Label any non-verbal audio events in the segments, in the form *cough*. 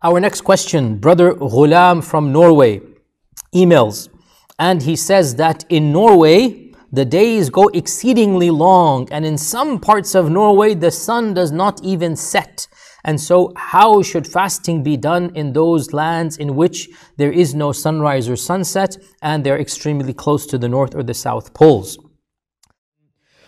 Our next question, brother Ghulam from Norway emails, and he says that in Norway, the days go exceedingly long, and in some parts of Norway, the sun does not even set. And so, how should fasting be done in those lands in which there is no sunrise or sunset and they're extremely close to the north or the south poles?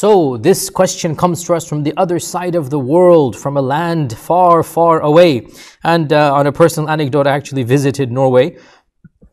So, this question comes to us from the other side of the world, from a land far, far away. And uh, on a personal anecdote, I actually visited Norway.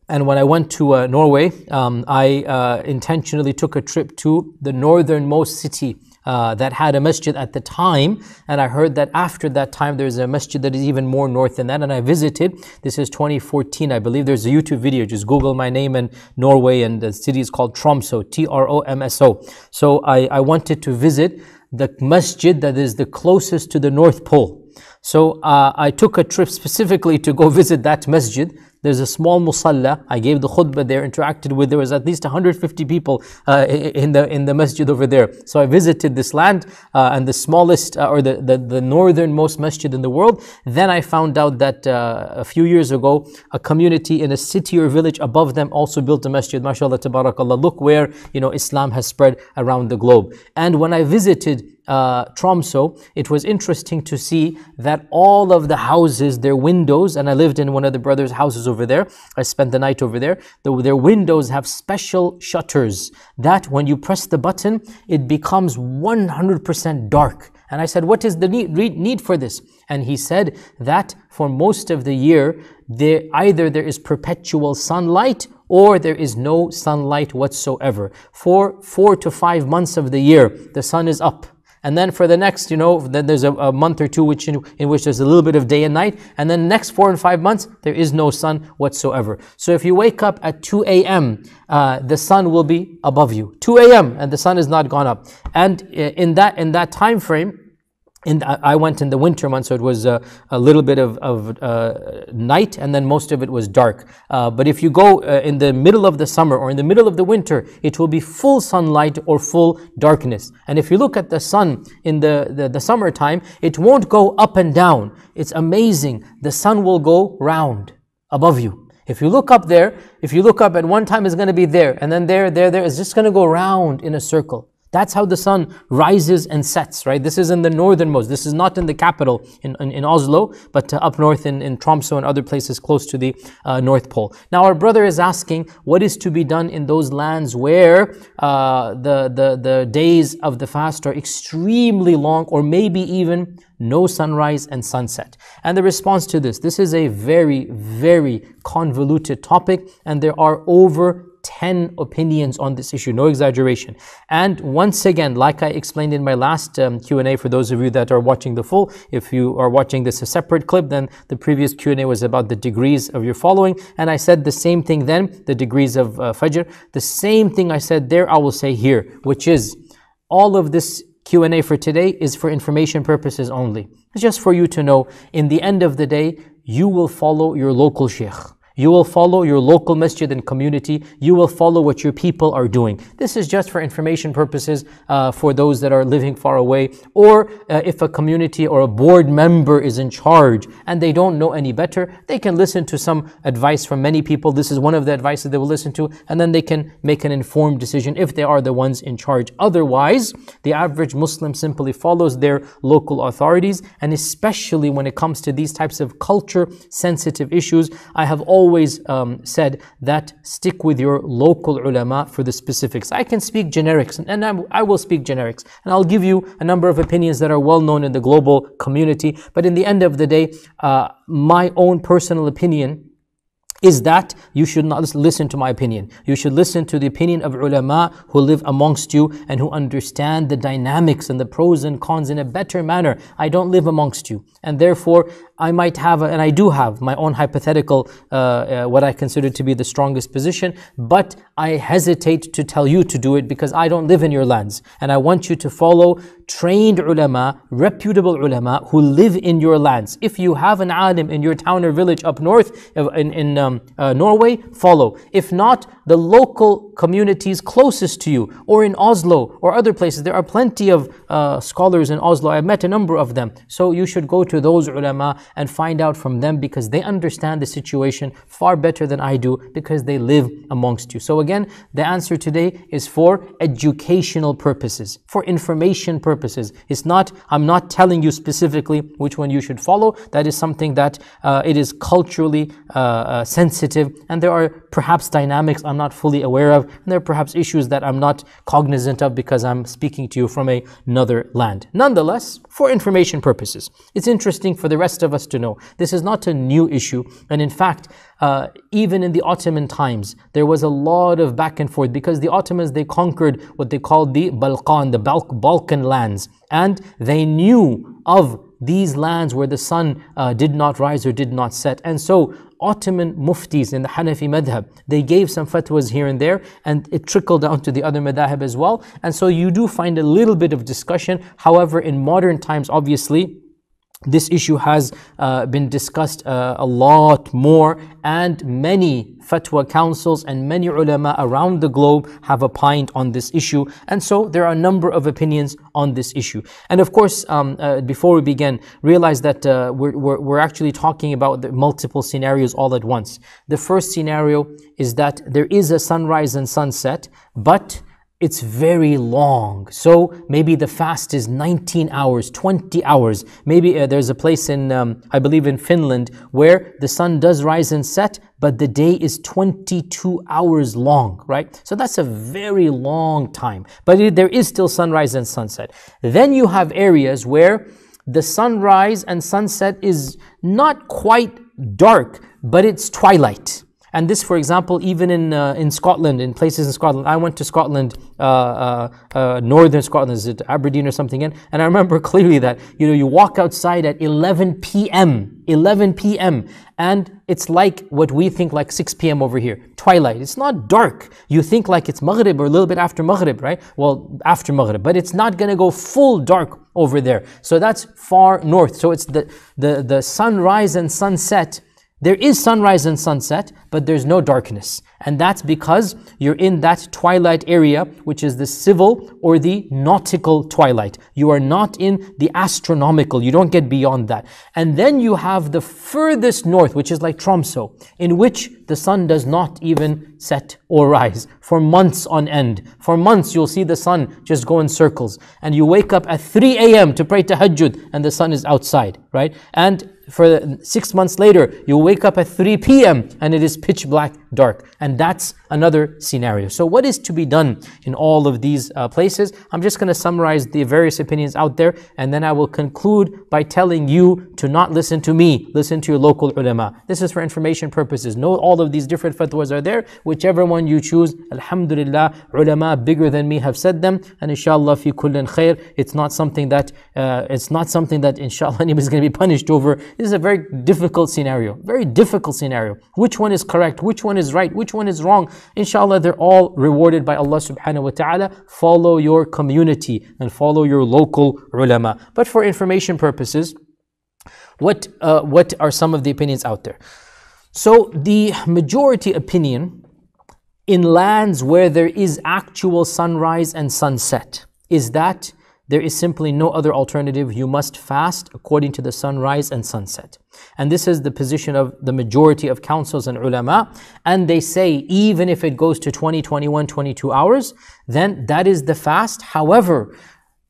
And when I went to uh, Norway, um, I uh, intentionally took a trip to the northernmost city uh, that had a masjid at the time. And I heard that after that time, there's a masjid that is even more north than that. And I visited, this is 2014, I believe. There's a YouTube video. Just Google my name and Norway, and the city is called Tromso, T R O M S O. So I, I wanted to visit the masjid that is the closest to the North Pole. So uh, I took a trip specifically to go *laughs* visit that masjid. There's a small musalla. I gave the khutbah there, interacted with. There was at least 150 people uh, in the in the masjid over there. So I visited this land uh, and the smallest uh, or the, the, the northernmost masjid in the world. Then I found out that uh, a few years ago, a community in a city or village above them also built a masjid. MashaAllah, tabarakallah. Look where you know Islam has spread around the globe. And when I visited uh, Tromso, it was interesting to see that all of the houses, their windows, and I lived in one of the brothers' houses over there. I spent the night over there. The, their windows have special shutters that when you press the button, it becomes 100% dark. And I said, What is the need, need for this? And he said that for most of the year, there, either there is perpetual sunlight or there is no sunlight whatsoever. For four to five months of the year, the sun is up and then for the next, you know, then there's a, a month or two which in, in, which there's a little bit of day and night, and then next four and five months there is no sun whatsoever. So if you wake up at 2 a.m., uh, the sun will be above you. 2 a.m. and the sun is not gone up. And uh, in that in that time frame, I went in the winter months, so it was a, a little bit of, of uh, night, and then most of it was dark. Uh, but if you go uh, in the middle of the summer or in the middle of the winter, it will be full sunlight or full darkness. And if you look at the sun in the, the, the summertime, it won't go up and down. It's amazing. The sun will go round above you. If you look up there, if you look up at one time, it's going to be there, and then there, there, there. It's just going to go round in a circle. That's how the sun rises and sets, right? This is in the northernmost. This is not in the capital in, in, in Oslo, but uh, up north in, in Tromso and other places close to the uh, North Pole. Now, our brother is asking what is to be done in those lands where uh, the, the, the days of the fast are extremely long or maybe even no sunrise and sunset. And the response to this, this is a very, very convoluted topic, and there are over 10 opinions on this issue, no exaggeration. And once again, like I explained in my last um, Q&A for those of you that are watching the full, if you are watching this a separate clip, then the previous Q&A was about the degrees of your following. And I said the same thing then, the degrees of uh, Fajr. The same thing I said there, I will say here, which is all of this Q&A for today is for information purposes only. It's just for you to know, in the end of the day, you will follow your local sheikh. You will follow your local masjid and community. You will follow what your people are doing. This is just for information purposes uh, for those that are living far away. Or uh, if a community or a board member is in charge and they don't know any better, they can listen to some advice from many people. This is one of the advices they will listen to, and then they can make an informed decision if they are the ones in charge. Otherwise, the average Muslim simply follows their local authorities, and especially when it comes to these types of culture sensitive issues, I have always always um, said that stick with your local ulama for the specifics. I can speak generics, and I, I will speak generics, and I'll give you a number of opinions that are well known in the global community. But in the end of the day, uh, my own personal opinion is that you should not listen to my opinion. You should listen to the opinion of ulama who live amongst you and who understand the dynamics and the pros and cons in a better manner. I don't live amongst you. And therefore, I might have, and I do have my own hypothetical, uh, uh, what I consider to be the strongest position, but I hesitate to tell you to do it because I don't live in your lands. And I want you to follow trained ulama, reputable ulama who live in your lands. If you have an alim in your town or village up north in, in um, uh, Norway, follow. If not, the local communities closest to you, or in Oslo or other places, there are plenty of uh, scholars in Oslo. I've met a number of them. So you should go to those ulama and find out from them because they understand the situation far better than I do because they live amongst you. So again, the answer today is for educational purposes, for information purposes purposes. It's not, I'm not telling you specifically which one you should follow. That is something that uh, it is culturally uh, uh, sensitive and there are perhaps dynamics I'm not fully aware of and there are perhaps issues that I'm not cognizant of because I'm speaking to you from a, another land. Nonetheless, for information purposes, it's interesting for the rest of us to know this is not a new issue and in fact, uh, even in the Ottoman times, there was a lot of back and forth because the Ottomans they conquered what they called the Balkan, the Balkan lands, and they knew of these lands where the sun uh, did not rise or did not set. And so Ottoman muftis in the Hanafi madhab, they gave some fatwas here and there and it trickled down to the other madhab as well. And so you do find a little bit of discussion. However, in modern times, obviously, this issue has uh, been discussed uh, a lot more and many fatwa councils and many ulama around the globe have opined on this issue. And so there are a number of opinions on this issue. And of course um, uh, before we begin realize that uh, we're, we're, we're, actually talking about multiple scenarios all at once. The first scenario is that there is a sunrise and sunset but it's very long. So maybe the fast is 19 hours, 20 hours. Maybe uh, there's a place in, um, I believe in Finland, where the sun does rise and set, but the day is 22 hours long, right? So that's a very long time. But it, there is still sunrise and sunset. Then you have areas where the sunrise and sunset is not quite dark, but it's twilight. And this, for example, even in uh, in Scotland, in places in Scotland, I went to Scotland, uh, uh, uh northern Scotland, is it Aberdeen or something? In, and I remember *laughs* clearly that you know you walk outside at 11 p.m. 11 p.m. and it's like what we think like 6 p.m. over here, twilight. It's not dark. You think like it's Maghrib or a little bit after Maghrib, right? Well, after Maghrib, but it's not going to go full dark over there. So that's far north. So it's the the the sunrise and sunset there is sunrise and sunset, but there's no darkness. And that's because you're in that twilight area, which is the civil or the nautical twilight. You are not in the astronomical. You don't get beyond that. And then you have the furthest north, which is like Tromso, in which the sun does not even set or rise for months on end. For months, you'll see the sun just go in circles. And you wake up at 3 a.m. to pray tahajjud, and the sun is outside, right? And for six months later, you wake up at 3 p.m. and it is pitch black dark. And that's another scenario. So, what is to be done in all of these uh, places? I'm just going to summarize the various opinions out there and then I will conclude by telling you to not listen to me, listen to your local ulama. This is for information purposes. Know all of these different fatwas are there. Whichever one you choose, Alhamdulillah, ulama bigger than me have said them. And inshallah, fi kullin khair. It's not something that, uh, it's not something that inshallah *laughs* anybody's going to be punished over. This is a very difficult scenario. Very difficult scenario. Which one is correct? Which one is right? Which one is wrong? Inshallah, they're all rewarded by Allah subhanahu wa ta'ala. Follow your community and follow your local ulama. But for information purposes, what, uh, what are some of the opinions out there? So the majority opinion in lands where there is actual sunrise and sunset is that there is simply no other alternative. You must fast according to the sunrise and sunset. And this is the position of the majority of councils and ulama. And they say even if it goes to 20, 21, 22 hours, then that is the fast. However,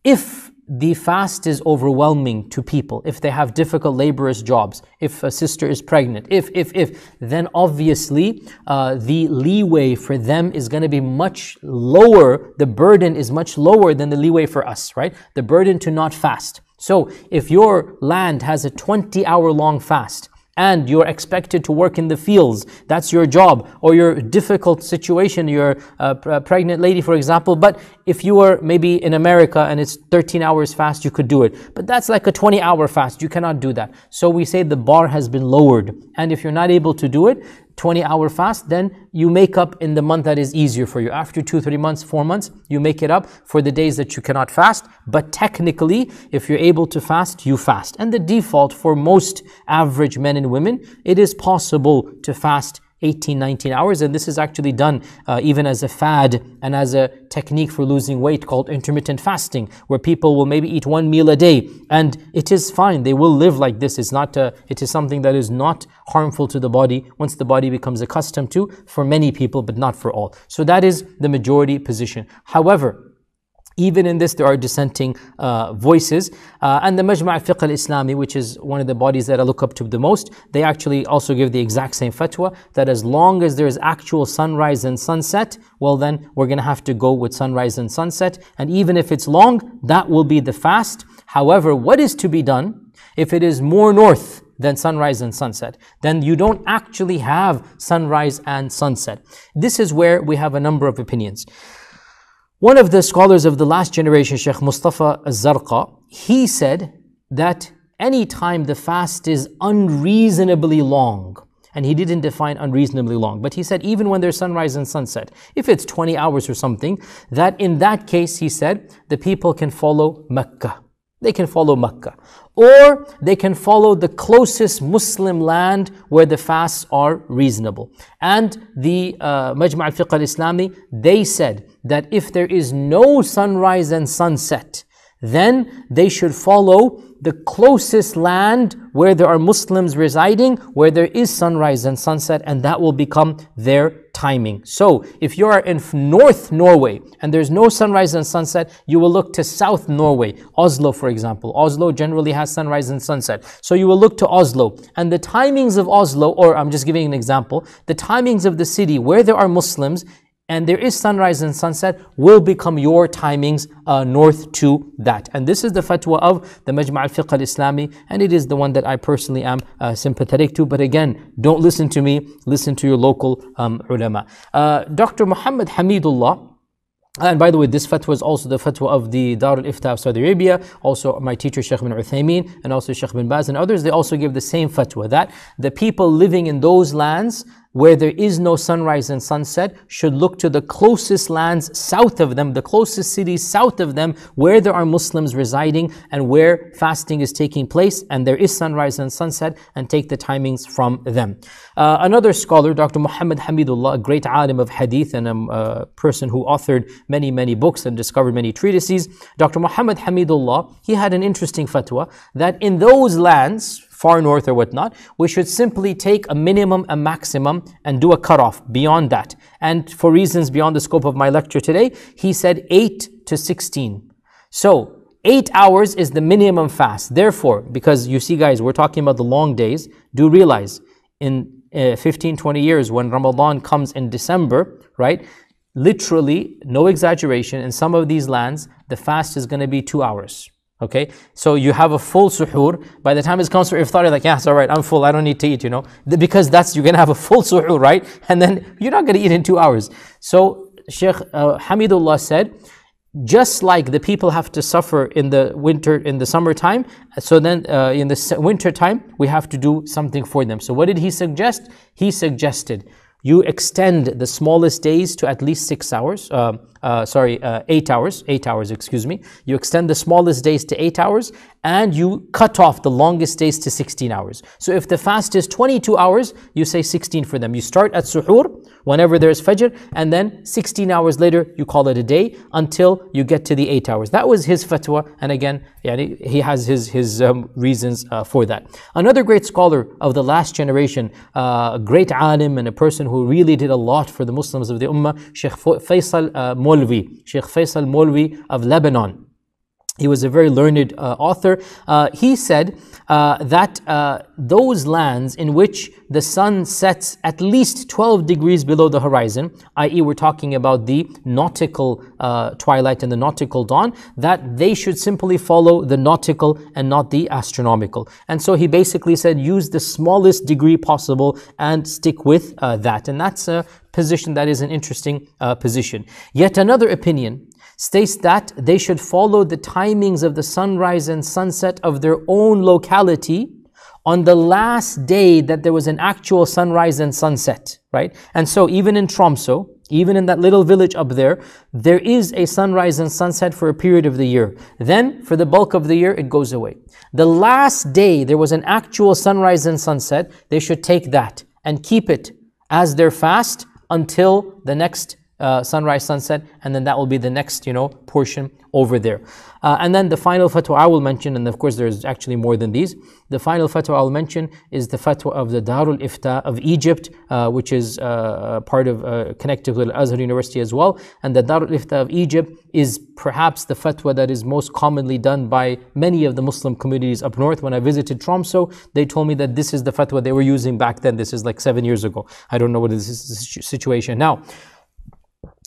if the fast is overwhelming to people, if they have difficult laborious jobs, if a sister is pregnant, if, if, if, then obviously uh, the leeway for them is going to be much lower. The burden is much lower than the leeway for us, right? The burden to not fast. So if your land has a 20 hour long fast, and you're expected to work in the fields, that's your job, or your difficult situation, you're a uh, pregnant lady, for example. But if you were maybe in America and it's 13 hours fast, you could do it. But that's like a 20 hour fast, you cannot do that. So we say the bar has been lowered. And if you're not able to do it, 20 hour fast, then you make up in the month that is easier for you. After two, three months, four months, you make it up for the days that you cannot fast. But technically, if you're able to fast, you fast. And the default for most average men and women, it is possible to fast 18, 19 hours. And this is actually done uh, even as a fad and as a technique for losing weight called intermittent fasting, where people will maybe eat one meal a day. And it is fine. They will live like this. It's not, a, it is something that is not harmful to the body once the body becomes accustomed to for many people, but not for all. So that is the majority position. However, even in this, there are dissenting uh, voices. Uh, and the Majma' al-Fiqh al-Islami, which is one of the bodies that I look up to the most, they actually also give the exact same fatwa, that as long as there is actual sunrise and sunset, well then, we're going to have to go with sunrise and sunset. And even if it's long, that will be the fast. However, what is to be done if it is more north than sunrise and sunset, then you don't actually have sunrise and sunset. This is where we have a number of opinions. One of the scholars of the last generation, Sheikh Mustafa Az-Zarqa, he said that any time the fast is unreasonably long, and he didn't define unreasonably long, but he said even when there's sunrise and sunset, if it's 20 hours or something, that in that case, he said, the people can follow Mecca. They can follow Mecca. Or they can follow the closest Muslim land where the fasts are reasonable. And the uh, Majma' al-Fiqh al-Islami, they said that if there is no sunrise and sunset, then they should follow the closest land where there are Muslims residing, where there is sunrise and sunset, and that will become their timing. So, if you are in North Norway and there's no sunrise and sunset, you will look to South Norway, Oslo, for example. Oslo generally has sunrise and sunset. So, you will look to Oslo, and the timings of Oslo, or I'm just giving an example, the timings of the city where there are Muslims and there is sunrise and sunset will become your timings uh, north to that. And this is the fatwa of the Majma' al-Fiqh al-Islami and it is the one that I personally am uh, sympathetic to. But again, don't listen to me, listen to your local um, ulama. Uh, Dr. Muhammad Hamidullah, and by the way, this fatwa is also the fatwa of the Dar al-Ifta of Saudi Arabia, also my teacher Sheikh bin Uthaymeen, and also Sheikh bin Baz and others, they also give the same fatwa that the people living in those lands where there is no sunrise and sunset should look to the closest lands south of them, the closest cities south of them, where there are Muslims residing and where fasting is taking place, and there is sunrise and sunset, and take the timings from them. Uh, another scholar, Dr. Muhammad Hamidullah, a great alim of hadith and a person who authored many, many books and discovered many treatises, Dr. Muhammad Hamidullah, he had an interesting fatwa that in those lands, far north or whatnot, we should simply take a minimum, a maximum, and do a cutoff beyond that. And for reasons beyond the scope of my lecture today, he said 8 to 16. So, 8 hours is the minimum fast. Therefore, because you see, guys, we're talking about the long days, do realize in uh, 15, 20 years when Ramadan comes in December, right? Literally, no exaggeration, in some of these lands, the fast is going to be two hours. Okay, so you have a full suhoor. By the time it comes to iftar, you're like, yeah, it's all right, I'm full, I don't need to eat, you know, because that's you're gonna have a full suhoor, right? And then you're not gonna eat in two hours. So Sheikh uh, Hamidullah said, just like the people have to suffer in the winter, in the summertime, so then uh, in the winter time, we have to do something for them. So what did he suggest? He suggested you extend the smallest days to at least six hours. Uh, uh, sorry, uh, eight hours, eight hours, excuse me. You extend the smallest days to eight hours and you cut off the longest days to 16 hours. So if the fast is 22 hours, you say 16 for them. You start at suhoor whenever there's fajr and then 16 hours later you call it a day until you get to the eight hours. That was his fatwa and again, he has his, his um, reasons uh, for that. Another great scholar of the last generation, uh, a great alim and a person who really did a lot for the Muslims of the Ummah, Sheikh Faisal uh, Mawlawi, Sheikh Faisal Mawlawi of Lebanon. he was a very learned uh, author. Uh, he said uh, that uh, those lands in which the sun sets at least 12 degrees below the horizon, i.e., we're talking about the nautical uh, twilight and the nautical dawn, that they should simply follow the nautical and not the astronomical. And so he basically said, use the smallest degree possible and stick with uh, that. And that's a position that is an interesting position. Yet another opinion states that they should follow the timings of the sunrise and sunset of their own locality on the last day that there was an actual sunrise and sunset, right? And so even in Tromso, even in that little village up there, there is a sunrise and sunset for a period of the year. Then, for the bulk of the year, it goes away. The last day there was an actual sunrise and sunset, they should take that and keep it as their fast until the next uh, sunrise, sunset, and then that will be the next, you know, portion over there. Uh, and then the final fatwa I will mention, and of course there's actually more than these. The final fatwa I'll mention is the fatwa of the Darul Ifta of Egypt, uh, which is uh, part of uh, connected with Azhar University as well. And the Darul Ifta of Egypt is perhaps the fatwa that is most commonly done by many of the Muslim communities up north. When I visited Tromso, they told me that this is the fatwa they were using back then. This is like seven years ago. I don't know what is the situation now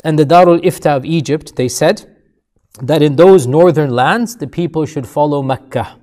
and the Darul Ifta of Egypt, they said that in those northern lands, the people should follow Mecca.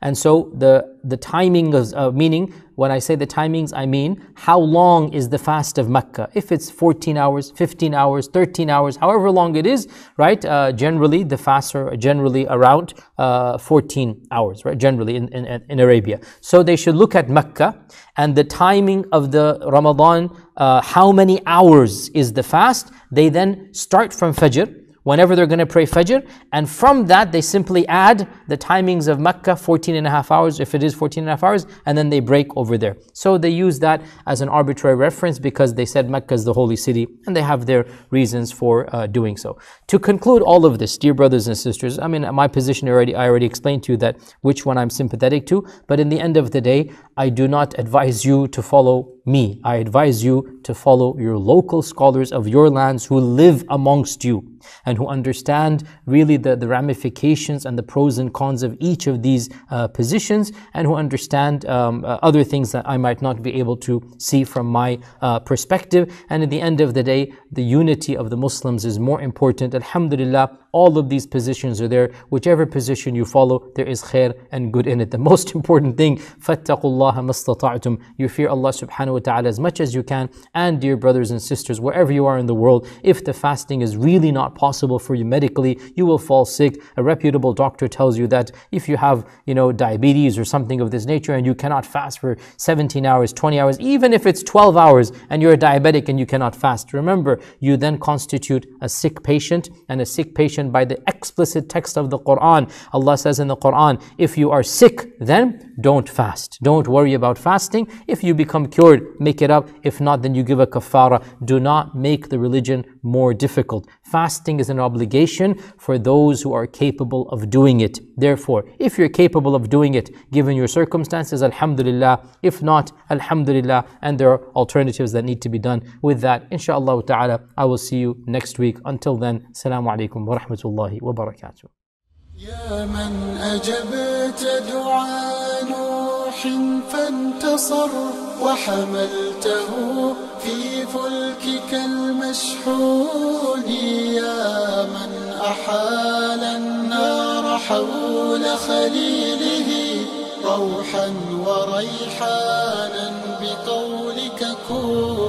And so the, the timing of uh, meaning, when I say the timings, I mean how long is the fast of Mecca? If it's 14 hours, 15 hours, 13 hours, however long it is, right? Uh, generally, the fasts are generally around uh, 14 hours, right? Generally in, in, in Arabia. So they should look at Mecca and the timing of the Ramadan, uh, how many hours is the fast? They then start from Fajr whenever they're going to pray Fajr. And from that, they simply add the timings of Mecca, 14 and a half hours, if it is 14 and a half hours, and then they break over there. So they use that as an arbitrary reference because they said Mecca is the holy city, and they have their reasons for uh, doing so. To conclude all of this, dear brothers and sisters, I mean, my position already, I already explained to you that which one I'm sympathetic to, but in the end of the day, I do not advise you to follow me. I advise you to follow your local scholars of your lands who live amongst you and who understand really the, the ramifications and the pros and cons of each of these uh, positions and who understand um, uh, other things that I might not be able to see from my uh, perspective. And at the end of the day, the unity of the Muslims is more important. Alhamdulillah, all of these positions are there. Whichever position you follow, there is khair and good in it. The most *laughs* important thing, فَاتَّقُوا اللَّهَ مَسْتَطَعْتُمْ You fear Allah subhanahu wa ta'ala as much as you can. And dear brothers and sisters, wherever you are in the world, if the fasting is really not possible for you medically, you will fall sick. A reputable doctor tells you that if you have, you know, diabetes or something of this nature and you cannot fast for 17 hours, 20 hours, even if it's 12 hours and you're a diabetic and you cannot fast, remember, you then constitute a sick patient and a sick patient mentioned by the explicit text of the Quran. Allah says in the Quran, if you are sick, then don't fast. Don't worry about fasting. If you become cured, make it up. If not, then you give a kafara. Do not make the religion more difficult. Fasting is an obligation for those who are capable of doing it. Therefore, if you're capable of doing it, given your circumstances, Alhamdulillah. If not, Alhamdulillah. And there are alternatives that need to be done. With that, inshallah ta'ala, I will see you next week. Until then, Assalamu alaikum wa rahmatullahi wa barakatuh. يا من أجبت دعاء نوح فانتصر وحملته في فلكك المشحون يا من أحال النار حول خليله روحا وريحانا بقولك كوني